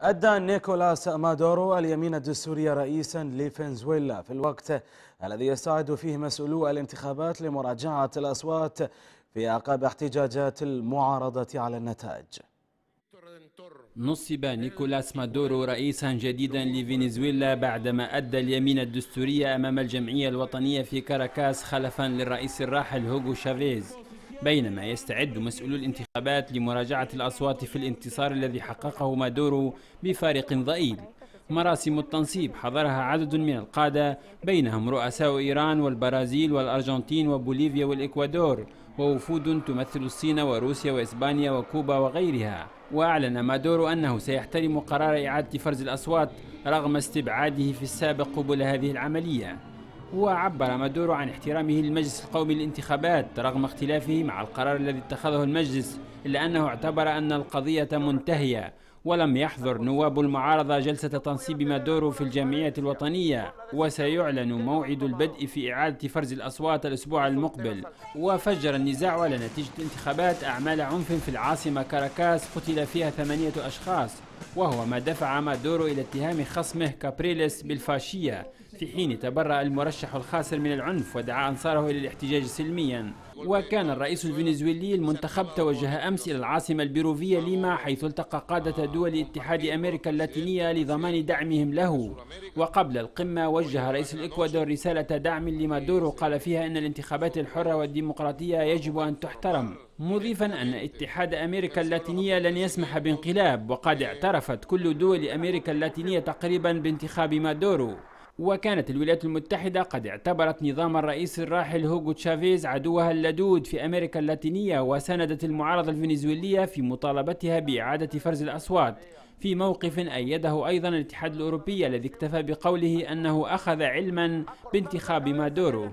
أدى نيكولاس مادورو اليمين الدستوري رئيسا لفنزويلا في الوقت الذي يستعد فيه مسؤولو الانتخابات لمراجعة الأصوات في أعقاب احتجاجات المعارضة على النتائج. نصب نيكولاس مادورو رئيسا جديدا لفنزويلا بعدما أدى اليمين الدستورية أمام الجمعية الوطنية في كاراكاس خلفا للرئيس الراحل هوغو شافيز. بينما يستعد مسؤولو الانتخابات لمراجعة الأصوات في الانتصار الذي حققه مادورو بفارق ضئيل. مراسم التنصيب حضرها عدد من القادة بينهم رؤساء إيران والبرازيل والأرجنتين وبوليفيا والإكوادور ووفود تمثل الصين وروسيا وإسبانيا وكوبا وغيرها. وأعلن مادورو أنه سيحترم قرار إعادة فرز الأصوات رغم استبعاده في السابق قبل هذه العملية. وعبر مادورو عن احترامه للمجلس القومي للانتخابات رغم اختلافه مع القرار الذي اتخذه المجلس إلا أنه اعتبر أن القضية منتهية. ولم يحضر نواب المعارضة جلسة تنصيب مادورو في الجمعية الوطنية وسيعلن موعد البدء في إعادة فرز الأصوات الأسبوع المقبل. وفجر النزاع على نتيجة الانتخابات أعمال عنف في العاصمة كاراكاس قتل فيها ثمانية أشخاص وهو ما دفع مادورو إلى اتهام خصمه كابريلس بالفاشية في حين تبرأ المرشح الخاسر من العنف ودعا أنصاره إلى الاحتجاج سلميا. وكان الرئيس الفنزويلي المنتخب توجه أمس إلى العاصمة البيروفية ليما حيث التقى قادة دول اتحاد أمريكا اللاتينية لضمان دعمهم له. وقبل القمة وجه رئيس الإكوادور رسالة دعم لمادورو قال فيها أن الانتخابات الحرة والديمقراطية يجب أن تحترم مضيفا أن اتحاد أمريكا اللاتينية لن يسمح بانقلاب. وقد اعترفت كل دول أمريكا اللاتينية تقريبا بانتخاب مادورو. وكانت الولايات المتحدة قد اعتبرت نظام الرئيس الراحل هوغو تشافيز عدوها اللدود في أمريكا اللاتينية وساندت المعارضة الفنزويلية في مطالبتها بإعادة فرز الأصوات. في موقف أيده أيضا الاتحاد الأوروبي الذي اكتفى بقوله أنه أخذ علما بانتخاب مادورو.